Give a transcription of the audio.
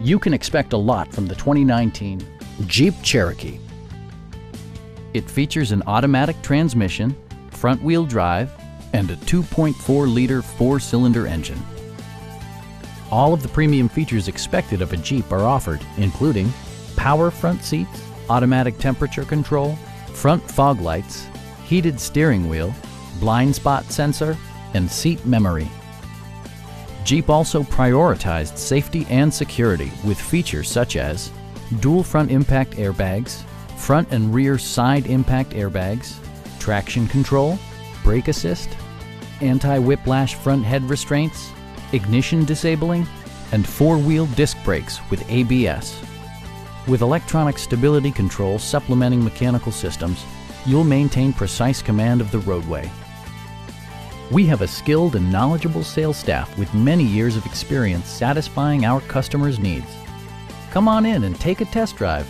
You can expect a lot from the 2019 Jeep Cherokee. It features an automatic transmission, front-wheel drive, and a 2.4-liter four-cylinder engine. All of the premium features expected of a Jeep are offered, including power front seats, automatic temperature control, front fog lights, heated steering wheel, blind spot sensor, and seat memory. Jeep also prioritized safety and security with features such as dual front impact airbags, front and rear side impact airbags, traction control, brake assist, anti-whiplash front head restraints, ignition disabling, and four-wheel disc brakes with ABS. With electronic stability control supplementing mechanical systems, you'll maintain precise command of the roadway. We have a skilled and knowledgeable sales staff with many years of experience satisfying our customers' needs. Come on in and take a test drive.